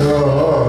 Senhor.